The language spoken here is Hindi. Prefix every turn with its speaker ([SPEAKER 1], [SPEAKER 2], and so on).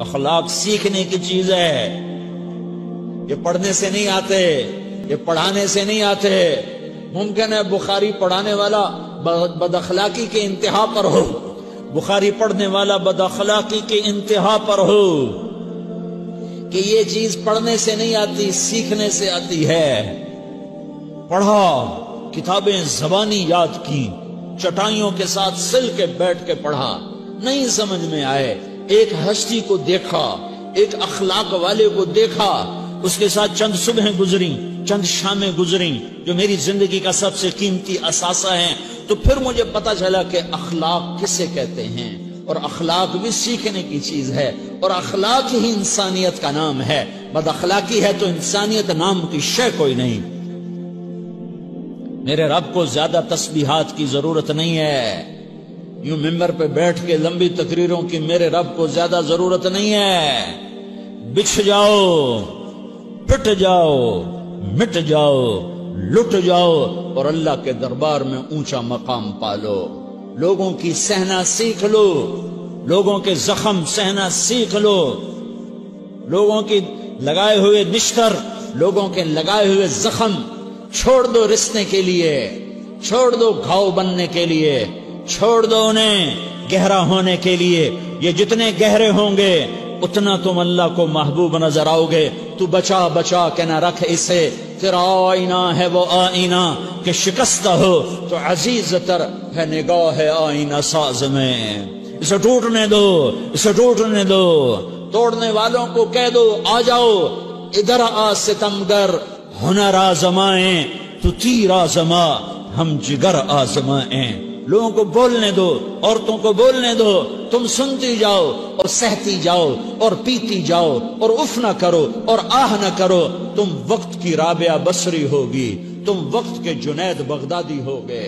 [SPEAKER 1] अखलाक सीखने की चीज़ है। ये पढ़ने से नहीं आते, ये पढ़ाने से नहीं आते। मुमकिन है बुखारी पढ़ाने वाला बदअखलाकी के इंतहा पर हो। बुखारी पढ़ने वाला बदअखलाकी के इंतहा पर हो। कि ये चीज़ पढ़ने से नहीं आती, सीखने से आती है। पढ़ा, किताबें जबानी याद की, चटाइयों के साथ सिल के बैठ के पढ़ा। नहीं समझ में आए एक हस्ती को देखा, एक अखलाक वाले को देखा, उसके साथ चंद सुबह गुजरी, चंद शामें गुजरी, जो मेरी ज़िंदगी का सबसे कीमती असासा है। तो फिर मुझे पता चला कि अखलाक किसे कहते हैं? और अखलाक भी सीखने की चीज़ है, और अखलाक ही इंसानियत का नाम है। बद अखलाकी है तो इंसानियत नाम की शय कोई नहीं। मेरे रब को ज़्यादा तस्बीहात की ज़रूरत नहीं है। यूँ मेंबर पे बैठ के लंबी तकरीरों की मेरे रब को ज़्यादा ज़रूरत नहीं है। बिछ जाओ, पिट जाओ, मिट जाओ, लुट जाओ और अल्लाह के दरबार में ऊँचा मकाम पालो। लोगों की सहना सीख लो, लोगों के जख्म सहना सीख लो। लोगों की लगाए हुए निश्तर, लोगों के लगाए हुए जख्म छोड़ दो रिश्ते के लिए, छोड़ दो घाव बनने के लिए। छोड़ दो उन्हें गहरा होने के लिए। ये जितने गहरे होंगे, उतना तुम अल्लाह को महबूब नज़र आओगे। तू बचा बचा के ना रख इसे। तेरा आईना है वो आईना, के शिकस्त हो तो अज़ीज़ तर है निगाह है आईना साज में। इसे टूटने दो, इसे टूटने दो। तोड़ने वालों को कह दो, आ जाओ, इधर आ सितमगर हुनर आजमाए, तू तीर आजमा, हम जिगर आजमाए। लोगों को बोलने दो, औरतों को बोलने दो, तुम सुनती जाओ और सहती जाओ और पीती जाओ और उफ ना करो और आह ना करो, तुम वक्त की राबिया बसरी होगी, तुम वक्त के जुनेद बगदादी होगे